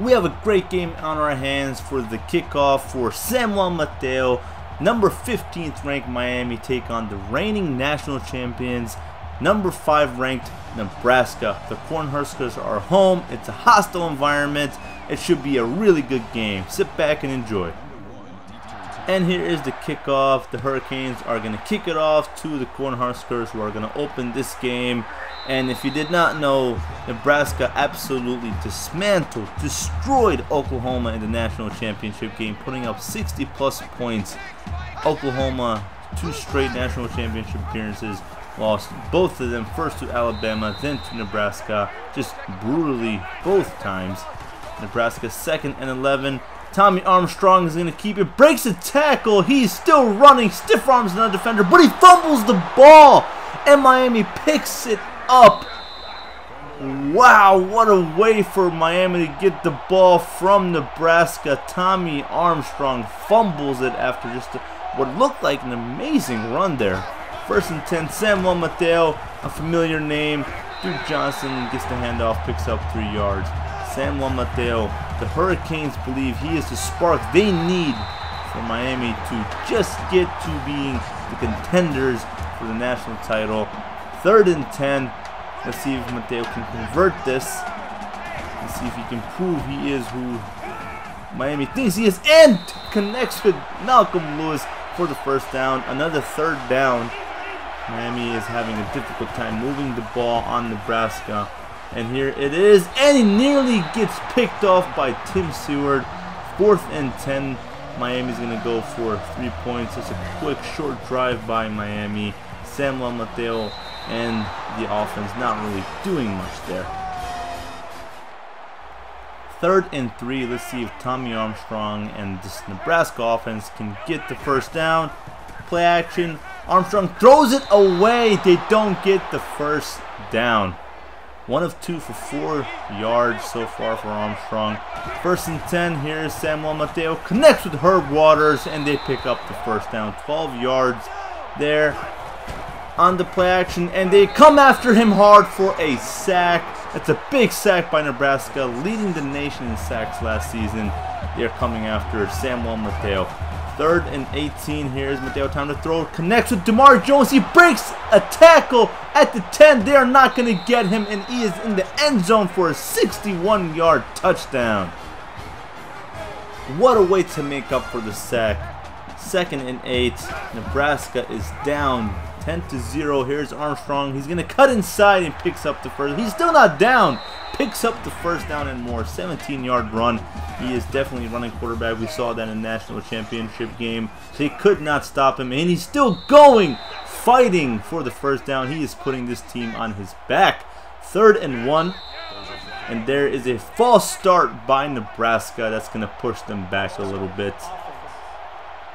We have a great game on our hands for the kickoff for Juan Mateo. Number 15th ranked Miami take on the reigning national champions, number 5 ranked Nebraska. The Cornhuskers are home. It's a hostile environment. It should be a really good game. Sit back and enjoy. And here is the kickoff. The Hurricanes are going to kick it off to the Cornhuskers who are going to open this game. And if you did not know, Nebraska absolutely dismantled, destroyed Oklahoma in the national championship game, putting up 60 plus points. Oklahoma, two straight national championship appearances, lost both of them, first to Alabama, then to Nebraska, just brutally both times. Nebraska second and 11. Tommy Armstrong is going to keep it, breaks a tackle, he's still running, stiff arms another defender, but he fumbles the ball, and Miami picks it up. Wow, what a way for Miami to get the ball from Nebraska. Tommy Armstrong fumbles it after just a, what looked like an amazing run there. First and 10, Samuel Mateo, a familiar name. Duke Johnson gets the handoff, picks up three yards. Samuel Mateo. The Hurricanes believe he is the spark they need for Miami to just get to being the contenders for the national title. Third and 10. Let's see if Mateo can convert this. Let's see if he can prove he is who Miami thinks he is and connects with Malcolm Lewis for the first down. Another third down. Miami is having a difficult time moving the ball on Nebraska. And here it is. And he nearly gets picked off by Tim Seward. Fourth and 10. Miami's going to go for three points. It's a quick, short drive by Miami. Samuel Mateo and the offense not really doing much there. Third and three. Let's see if Tommy Armstrong and this Nebraska offense can get the first down. Play action. Armstrong throws it away. They don't get the first down. One of two for four yards so far for Armstrong. First and 10, here's Samuel Mateo. Connects with Herb Waters, and they pick up the first down. 12 yards there on the play action, and they come after him hard for a sack. That's a big sack by Nebraska, leading the nation in sacks last season. They're coming after Samuel Mateo. Third and 18. Here's Mateo. Time to throw. Connects with DeMar Jones. He breaks a tackle at the 10. They are not going to get him, and he is in the end zone for a 61 yard touchdown. What a way to make up for the sack. Second and 8. Nebraska is down 10 to 0. Here's Armstrong. He's going to cut inside and picks up the first. He's still not down. Picks up the first down and more. 17 yard run. He is definitely running quarterback. We saw that in the national championship game. They could not stop him, and he's still going, fighting for the first down. He is putting this team on his back. Third and one. And there is a false start by Nebraska that's going to push them back a little bit.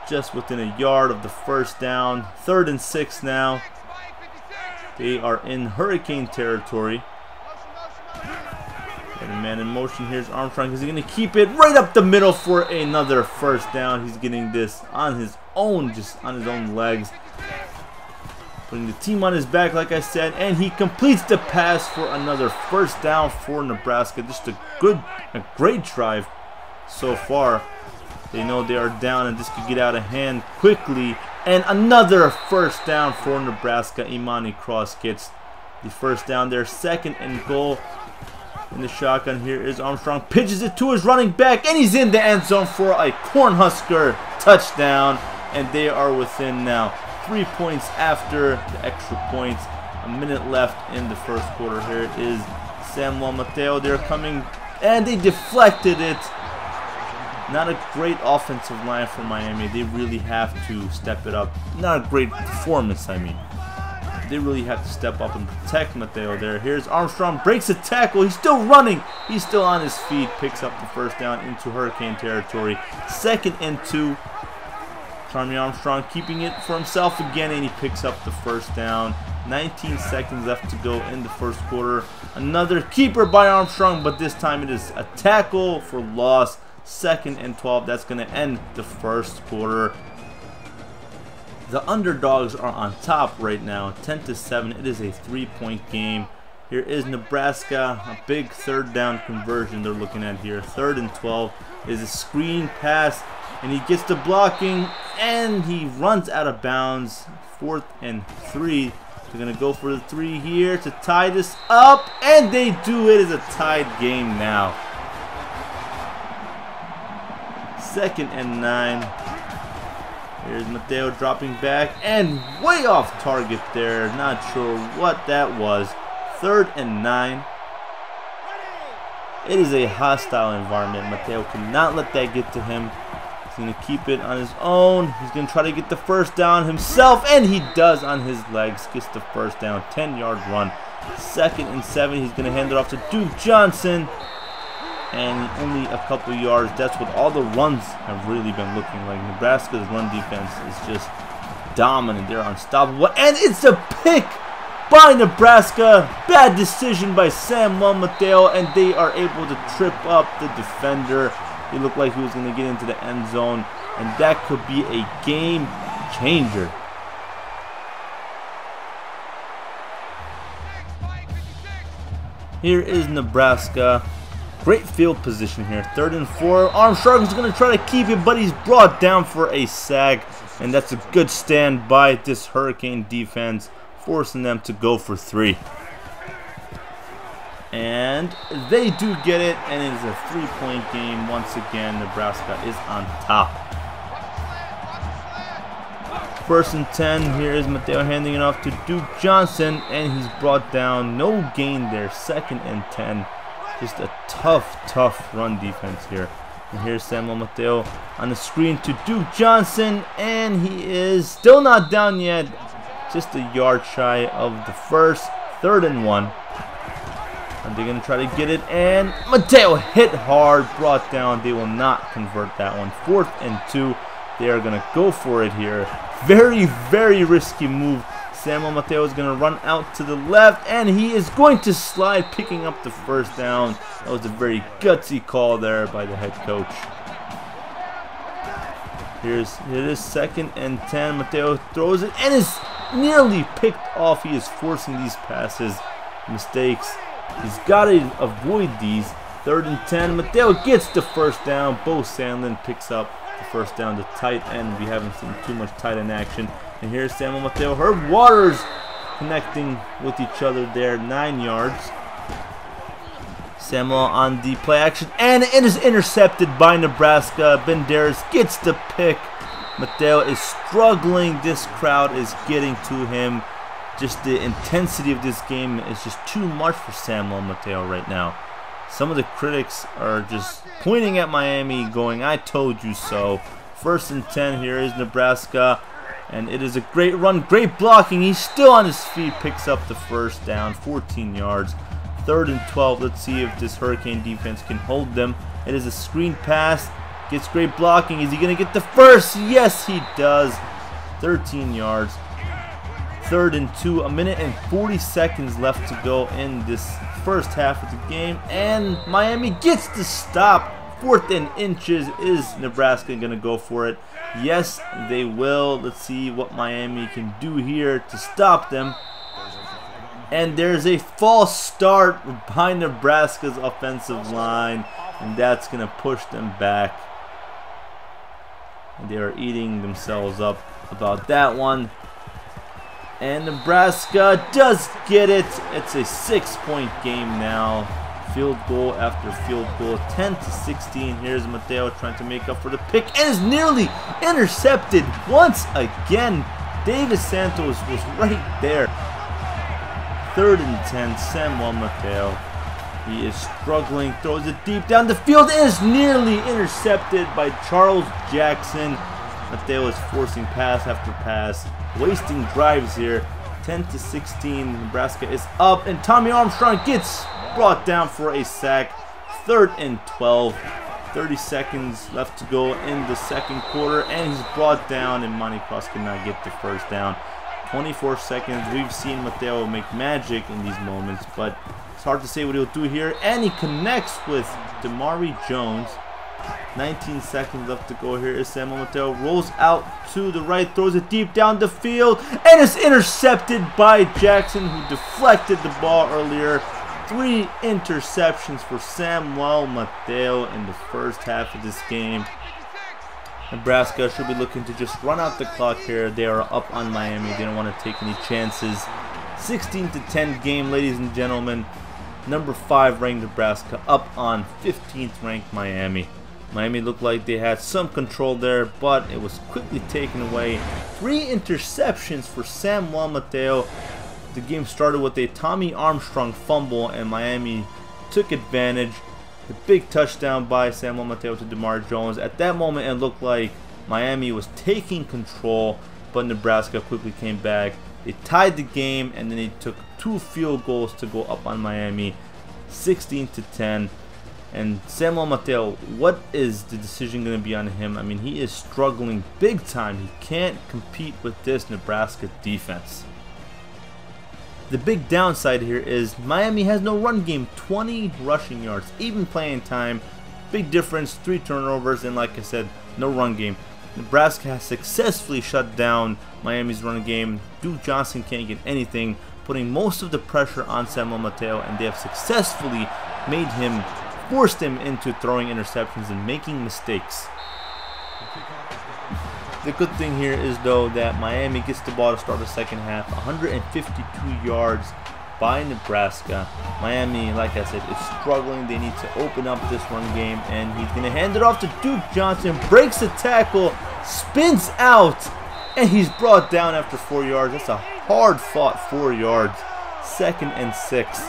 Just within a yard of the first down. Third and six now. They are in hurricane territory. And a man in motion. Here's Armstrong. Is he going to keep it right up the middle for another first down? He's getting this on his own, just on his own legs. Putting the team on his back, like I said, and he completes the pass for another first down for Nebraska. Just a good, a great drive so far. They know they are down and this could get out of hand quickly. And another first down for Nebraska. Imani Cross gets the first down there. Second and goal in the shotgun here is Armstrong. Pitches it to his running back, and he's in the end zone for a Cornhusker touchdown. And they are within now three points after the extra points. A minute left in the first quarter. Here it is Samuel Mateo. They're coming, and they deflected it. Not a great offensive line for Miami. They really have to step it up. Not a great performance, I mean they really have to step up and protect Mateo there. Here's Armstrong, breaks a tackle. He's still running. He's still on his feet. Picks up the first down into Hurricane territory. Second and two. Tommy Armstrong keeping it for himself again, and he picks up the first down. 19 seconds left to go in the first quarter. Another keeper by Armstrong, but this time it is a tackle for loss. Second and 12. That's going to end the first quarter. The underdogs are on top right now, 10 to 7. It is a three-point game. Here is Nebraska, a big third down conversion they're looking at here. Third and 12 is a screen pass, and he gets the blocking, and he runs out of bounds. Fourth and three. They're going to go for the three here to tie this up, and they do it as a tied game now. Second and nine. Here's Mateo dropping back and way off target there. Not sure what that was. Third and nine. It is a hostile environment. Mateo cannot let that get to him. He's going to keep it on his own. He's going to try to get the first down himself, and he does on his legs. Gets the first down. 10-yard run. Second and seven. He's going to hand it off to Duke Johnson and only a couple yards. That's what all the runs have really been looking like. Nebraska's run defense is just dominant. They're unstoppable. And it's a pick by Nebraska. Bad decision by Samuel Mateo, and they are able to trip up the defender. He looked like he was going to get into the end zone, and that could be a game changer. Here is Nebraska Great field position here. Third and four. Armstrong is going to try to keep it, but he's brought down for a sack. And that's a good stand by this Hurricane defense, forcing them to go for three. And they do get it, and it is a three-point game. Once again, Nebraska is on top. First and 10, here is Mateo handing it off to Duke Johnson, and he's brought down. No gain there, second and 10. Just a tough, tough run defense here. And here's Samuel Mateo on the screen to Duke Johnson, and he is still not down yet. Just a yard shy of the first. Third and one. And they're going to try to get it, and Mateo hit hard, brought down. They will not convert that one. Fourth and two. They are going to go for it here. Very, very risky move Samuel Mateo is going to run out to the left, and he is going to slide, picking up the first down. That was a very gutsy call there by the head coach. Here's it is second and 10. Mateo throws it and is nearly picked off. He is forcing these passes, mistakes. He's got to avoid these. Third and 10. Mateo gets the first down. Beau Sandland picks up the first down. The tight end. We haven't seen too much tight end action. And here's Samuel Mateo. Herb Waters connecting with each other there. Nine yards. Samuel on the play action. And it is intercepted by Nebraska. Banderas gets the pick. Mateo is struggling. This crowd is getting to him. Just the intensity of this game is just too much for Samuel Mateo right now. Some of the critics are just pointing at Miami going, I told you so. First and 10 here is Nebraska. And it is a great run, great blocking. He's still on his feet, picks up the first down, 14 yards. Third and 12. Let's see if this Hurricane defense can hold them. It is a screen pass. Gets great blocking. Is he going to get the first? Yes, he does. 13 yards. Third and two. A minute and 40 seconds left to go in this first half of the game. And Miami gets the stop. Fourth and inches. Is Nebraska going to go for it? Yes, they will. Let's see what Miami can do here to stop them. And there's a false start behind Nebraska's offensive line. And that's going to push them back. And they are eating themselves up about that one. And Nebraska does get it. It's a six-point game now field goal after field goal. 10 to 16 here's Mateo trying to make up for the pick and is nearly intercepted once again. Davis Santos was right there. Third and 10 Samuel Mateo. He is struggling. Throws it deep down the field and is nearly intercepted by Charles Jackson. Mateo is forcing pass after pass wasting drives here. 10 to 16 Nebraska is up and Tommy Armstrong gets brought down for a sack. Third and 12. 30 seconds left to go in the second quarter, and he's brought down, and Monty Cross cannot get the first down. 24 seconds. We've seen Mateo make magic in these moments, but it's hard to say what he'll do here. And he connects with Damari Jones. 19 seconds left to go here. Is Samuel Mateo rolls out to the right, throws it deep down the field, and is intercepted by Jackson, who deflected the ball earlier. Three interceptions for Samuel Mateo in the first half of this game. Nebraska should be looking to just run out the clock here. They are up on Miami. They don't want to take any chances. 16 to 10 game, ladies and gentlemen. Number 5 ranked Nebraska up on 15th ranked Miami. Miami looked like they had some control there, but it was quickly taken away. Three interceptions for Samuel Mateo. The game started with a Tommy Armstrong fumble, and Miami took advantage. The big touchdown by Samuel Mateo to DeMar Jones. At that moment, it looked like Miami was taking control, but Nebraska quickly came back. They tied the game, and then they took two field goals to go up on Miami, 16 to 10. And Samuel Mateo, what is the decision going to be on him? I mean, he is struggling big time. He can't compete with this Nebraska defense. The big downside here is Miami has no run game, 20 rushing yards, even playing time. Big difference, three turnovers, and like I said, no run game. Nebraska has successfully shut down Miami's run game. Duke Johnson can't get anything, putting most of the pressure on Samuel Mateo, and they have successfully made him forced him into throwing interceptions and making mistakes. The good thing here is though that Miami gets the ball to start the second half, 152 yards by Nebraska. Miami, like I said, is struggling. They need to open up this run game, and he's going to hand it off to Duke Johnson. Breaks the tackle, spins out, and he's brought down after four yards. That's a hard-fought four yards. Second and six.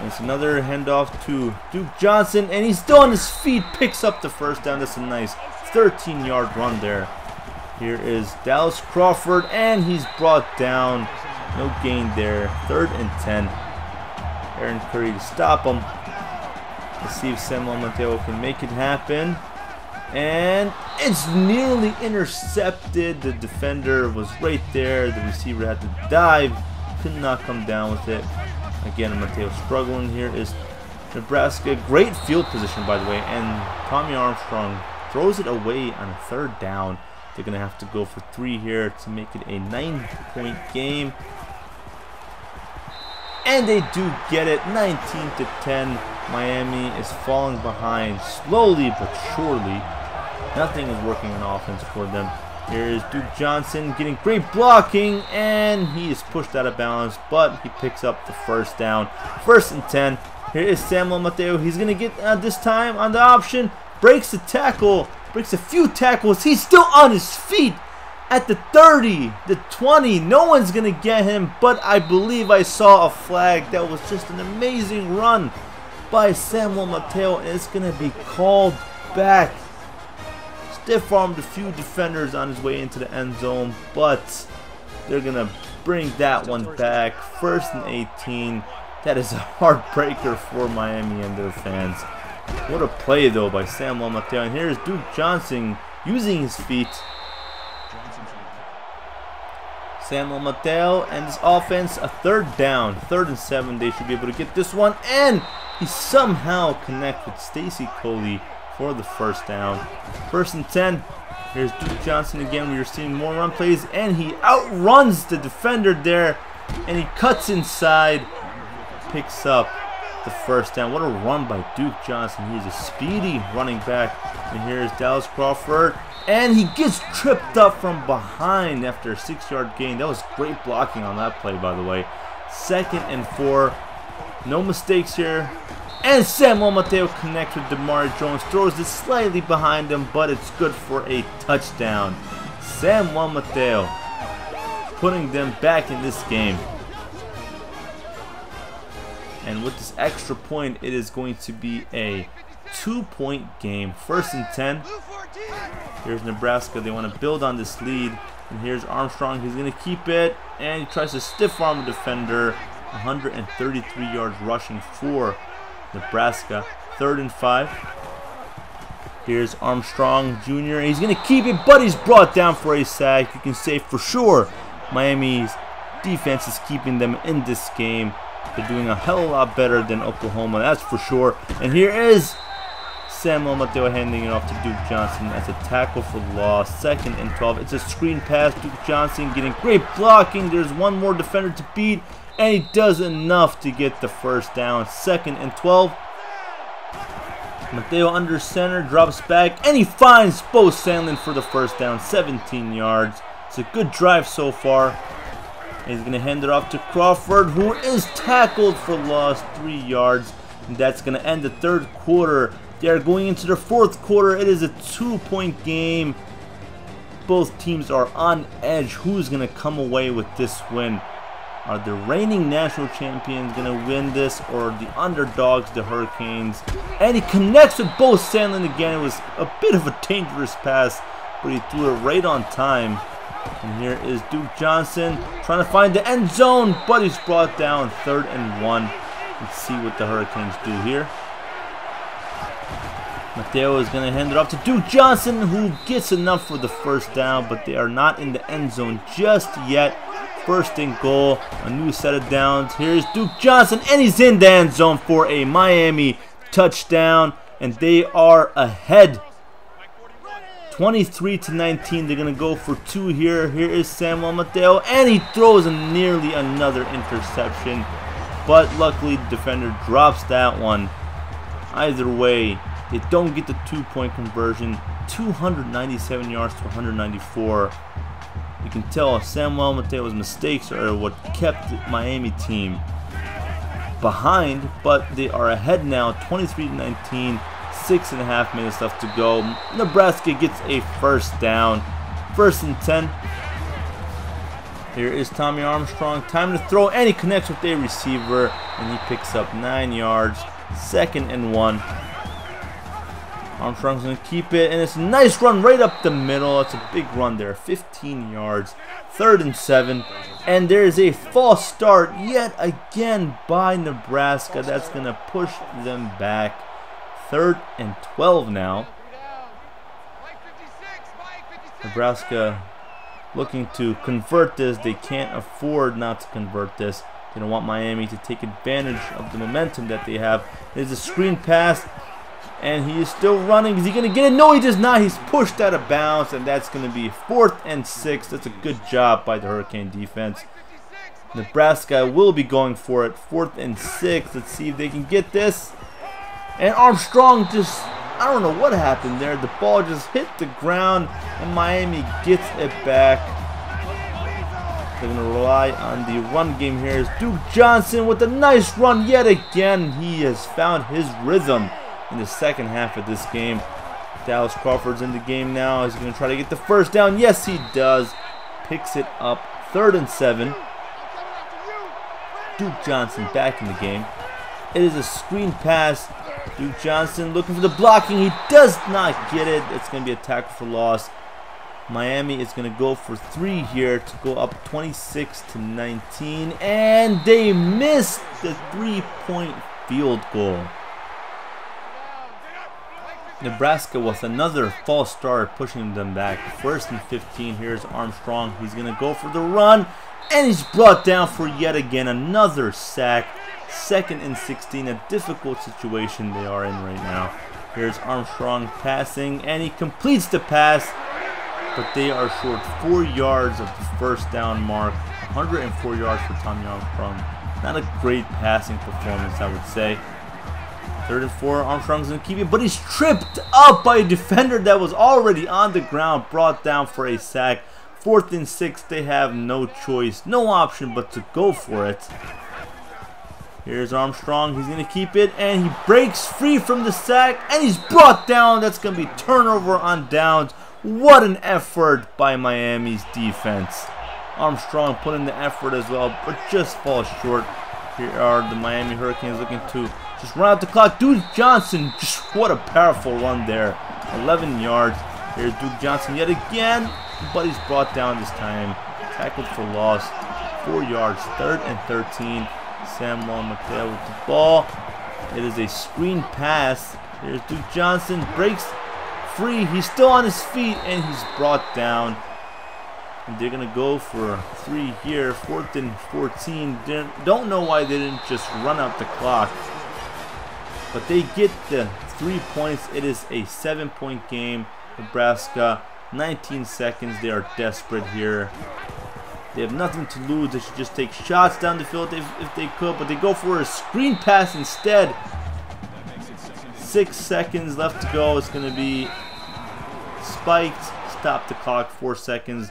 It's another handoff to Duke Johnson, and he's still on his feet, picks up the first down. That's a nice 13-yard run there. Here is Dallas Crawford, and he's brought down. No gain there. Third and 10. Aaron Curry to stop him. Let's see if Samuel Mateo can make it happen. And it's nearly intercepted. The defender was right there. The receiver had to dive. Could not come down with it. Again, Mateo struggling here is Nebraska. Great field position, by the way. And Tommy Armstrong throws it away on a third down. They're going to have to go for three here to make it a nine-point game. And they do get it, 19 to 10. Miami is falling behind slowly but surely. Nothing is working on offense for them. Here is Duke Johnson getting great blocking, and he is pushed out of bounds, but he picks up the first down. First and 10. Here is Samuel Mateo. He's going to get uh, this time on the option. Breaks the tackle. Breaks a few tackles. He's still on his feet at the 30, the 20. No one's going to get him, but I believe I saw a flag. That was just an amazing run by Samuel Mateo, and it's going to be called back. Stiff armed a few defenders on his way into the end zone, but they're going to bring that one back. First and 18. That is a heartbreaker for Miami and their fans. What a play, though, by Samuel Mateo. And here's Duke Johnson using his feet. Samuel Mateo and his offense, a third down. Third and seven. They should be able to get this one. And he somehow connects with Stacy Coley for the first down. First and 10. Here's Duke Johnson again. We are seeing more run plays, and he outruns the defender there, and he cuts inside, picks up the first down. What a run by Duke Johnson. He's a speedy running back. And here's Dallas Crawford, and he gets tripped up from behind after a six-yard gain. That was great blocking on that play, by the way. Second and four. No mistakes here. And Samuel Mateo connects with DeMar Jones, throws it slightly behind him, but it's good for a touchdown. Samuel Mateo putting them back in this game. And with this extra point, it is going to be a two-point game. First and 10. Here's Nebraska. They want to build on this lead. And here's Armstrong. He's going to keep it. And he tries to stiff arm the defender. 133 yards rushing for Nebraska. Third and five. Here's Armstrong Jr. He's going to keep it, but he's brought down for a sack. You can say for sure Miami's defense is keeping them in this game. They're doing a hell of a lot better than Oklahoma, that's for sure. And here is Samuel Mateo handing it off to Duke Johnson as a tackle for loss. Second and 12. It's a screen pass. Duke Johnson getting great blocking. There's one more defender to beat. And he does enough to get the first down. Second and 12. Mateo under center, drops back, and he finds Beau Sandland for the first down, 17 yards. It's a good drive so far. He's going to hand it off to Crawford, who is tackled for loss, three yards. And that's going to end the third quarter. They are going into the fourth quarter. It is a two-point game. Both teams are on edge. Who's going to come away with this win? Are the reigning national champions going to win this or the underdogs, the Hurricanes? And he connects with Beau Sandland again. It was a bit of a dangerous pass, but he threw it right on time. And here is Duke Johnson trying to find the end zone, but he's brought down third and one. Let's see what the Hurricanes do here. Mateo is going to hand it off to Duke Johnson, who gets enough for the first down, but they are not in the end zone just yet. First and goal, a new set of downs. Here's Duke Johnson, and he's in the end zone for a Miami touchdown, and they are ahead. 23 to 19. They're gonna go for two here. Here is Samuel Mateo, and he throws nearly another interception, but luckily the defender drops that one. Either way, they don't get the two-point conversion. 297 yards to 194. You can tell Samuel Mateo's mistakes are what kept the Miami team behind, but they are ahead now, 23 to 19. Six and a half minutes left to go. Nebraska gets a first down. First and 10. Here is Tommy Armstrong. Time to throw, and he connects with a receiver, and he picks up nine yards. Second and one. Armstrong's going to keep it, and it's a nice run right up the middle. It's a big run there, 15 yards. Third and seven, and there's a false start yet again by Nebraska. That's going to push them back. Third and 12 now. Nebraska looking to convert this. They can't afford not to convert this. They don't want Miami to take advantage of the momentum that they have. There's a screen pass and he is still running. Is he going to get it? No, he does not. He's pushed out of bounds, and that's going to be fourth and six. That's a good job by the Hurricane defense. Nebraska will be going for it. Fourth and six. Let's see if they can get this. And Armstrong just, I don't know what happened there. The ball just hit the ground, and Miami gets it back. They're going to rely on the run game here. Is Duke Johnson with a nice run yet again. He has found his rhythm in the second half of this game. Dallas Crawford's in the game now. He's going to try to get the first down. Yes, he does. Picks it up. Third and seven. Duke Johnson back in the game. It is a screen pass. Duke Johnson looking for the blocking. He does not get it. It's going to be a tackle for loss. Miami is going to go for three here to go up 26 to 19. And they missed the three-point field goal. Nebraska with another false start pushing them back. First and 15. Here's Armstrong. He's going to go for the run. And he's brought down for yet again another sack. Second and 16. A difficult situation they are in right now. Here's Armstrong passing. And he completes the pass. But they are short four yards of the first down mark. 104 yards for Tommy Armstrong. Not a great passing performance, I would say. Third and four, Armstrong's to keep it, but he's tripped up by a defender that was already on the ground, brought down for a sack. Fourth and six, they have no choice, no option but to go for it. Here's Armstrong, he's going to keep it, and he breaks free from the sack, and he's brought down. That's going to be turnover on downs. What an effort by Miami's defense. Armstrong put in the effort as well, but just falls short. Here are the Miami Hurricanes looking to just run out the clock. Duke Johnson, just what a powerful run there. 11 yards. Here's Duke Johnson yet again, but he's brought down this time. Tackled for loss. Four yards. Third and 13. Samuel Mateo with the ball. It is a screen pass. Here's Duke Johnson. Breaks free. He's still on his feet, and he's brought down. And they're going to go for three here. Fourth and 14. Don't know why they didn't just run out the clock. But they get the three points. It is a seven point game. Nebraska, 19 seconds. They are desperate here. They have nothing to lose. They should just take shots down the field if, if they could, but they go for a screen pass instead. Six seconds left to go. It's going to be spiked. Stop the clock. Four seconds.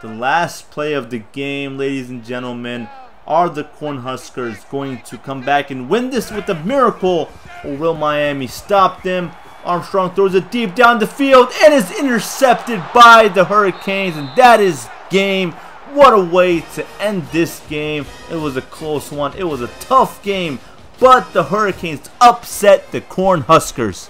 The last play of the game, ladies and gentlemen. Are the Cornhuskers going to come back and win this with a miracle? Or will Miami stop them? Armstrong throws it deep down the field and is intercepted by the Hurricanes. And that is game. What a way to end this game. It was a close one. It was a tough game. But the Hurricanes upset the Cornhuskers.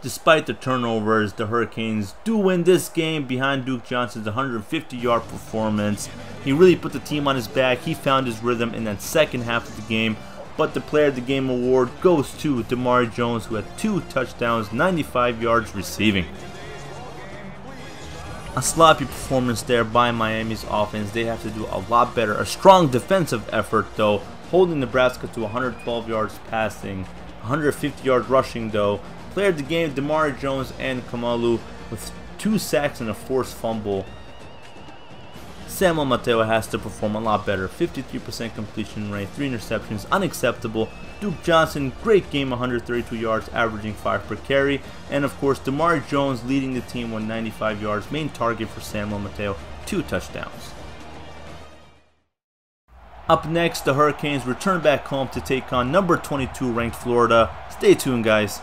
Despite the turnovers, the Hurricanes do win this game behind Duke Johnson's 150-yard performance. He really put the team on his back. He found his rhythm in that second half of the game. But the Player of the Game award goes to Damari Jones, who had two touchdowns, 95 yards receiving. A sloppy performance there by Miami's offense. They have to do a lot better. A strong defensive effort, though, holding Nebraska to 112 yards passing, 150 yards rushing, though. Player of the game, Damari Jones and Kamalu with two sacks and a forced fumble. Samuel Mateo has to perform a lot better. 53% completion rate, 3 interceptions, unacceptable. Duke Johnson, great game, 132 yards, averaging 5 per carry. And of course, DeMar Jones leading the team 195 yards, main target for Samuel Mateo, 2 touchdowns. Up next, the Hurricanes return back home to take on number 22 ranked Florida. Stay tuned, guys.